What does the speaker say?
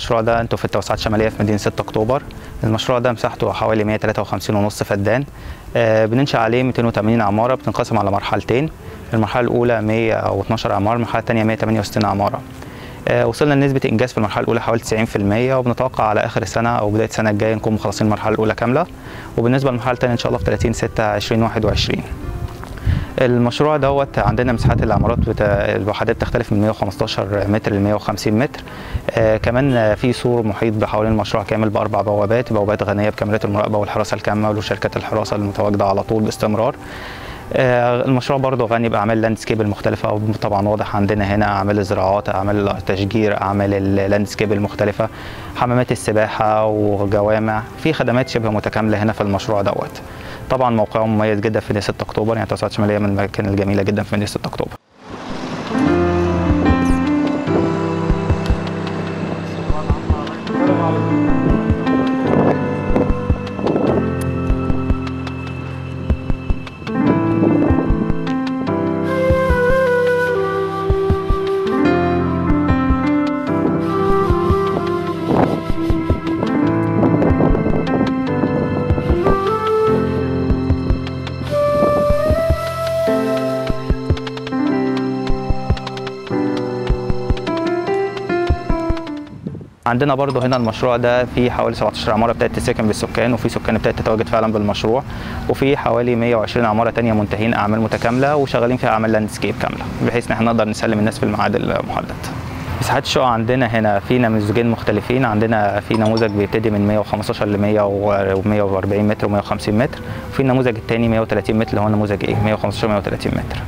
المشروع ده أنتوا في التوسعات الشمالية في مدينة 6 أكتوبر. المشروع ده مساحته حوالي 153 ونص فدان آه، بننشأ عليه 280 عمارة بتنقسم على مرحلتين. المرحلة الأولى 112 عمارة المرحلة الثانية 168 عمارة. آه، وصلنا لنسبة إنجاز في المرحلة الأولى حوالي 90% وبنتوقع على آخر السنة أو بداية السنة الجاية نكون مخلصين المرحلة الأولى كاملة. وبالنسبة للمرحلة الثانية إن شاء الله في 30 6 2021 المشروع دوت عندنا مساحات العمارات بتا... الوحدات بتختلف من 115 متر ل 150 متر. آه كمان في سور محيط بحوالين المشروع كامل بأربع بوابات بوابات غنية بكاميرات المراقبة والحراسة الكامله وشركات الحراسة المتواجدة على طول باستمرار. المشروع برضه غني بأعمال landscape المختلفة طبعا واضح عندنا هنا أعمال الزراعات أعمال التشجير أعمال ال landscape المختلفة حمامات السباحة وجوامع في خدمات شبه متكاملة هنا في المشروع دوت. طبعا موقعه مميز جدا في مدينه 6 اكتوبر يعني توسعات شماليه من الاماكن الجميلة جدا في مدينه 6 اكتوبر عندنا برضه هنا المشروع ده في حوالي 17 عمارة ابتدت تسكن بالسكان وفي سكان ابتدت تتواجد فعلا بالمشروع وفي حوالي 120 عمارة تانية منتهين أعمال متكاملة وشغالين فيها أعمال لاندسكيب كاملة بحيث إن إحنا نقدر نسلم الناس في الميعاد المحدد. مساحات الشقق عندنا هنا في نموذجين مختلفين عندنا في نموذج بيبتدي من 115 ل 140 متر و150 متر وفي النموذج الثاني 130 متر اللي هو نموذج إيه 115 130 متر